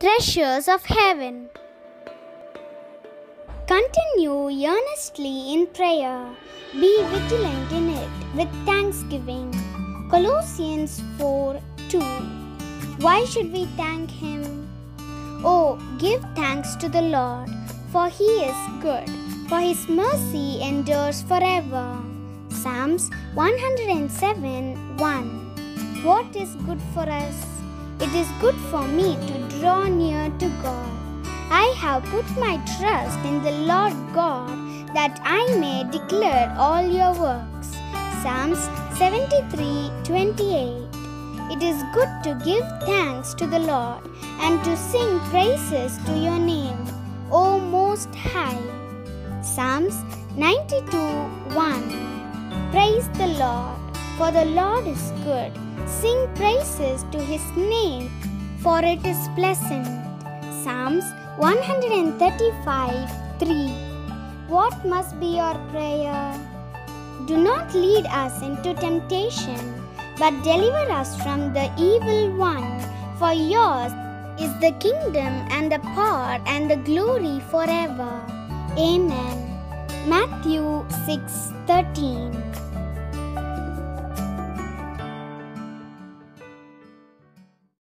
treasures of heaven. Continue earnestly in prayer. Be vigilant in it with thanksgiving. Colossians 4 2. Why should we thank Him? Oh, give thanks to the Lord, for He is good, for His mercy endures forever. Psalms 107 1. What is good for us? It is good for me to draw near to God. I have put my trust in the Lord God that I may declare all your works. Psalms 73 28. It is good to give thanks to the Lord and to sing praises to your name, O Most High. Psalms 92 1. Praise the Lord, for the Lord is good. Sing praises to his name, for it is pleasant. Psalms 135 3. What must be your prayer? Do not lead us into temptation, but deliver us from the evil one. For yours is the kingdom and the power and the glory forever. Amen. Matthew 6:13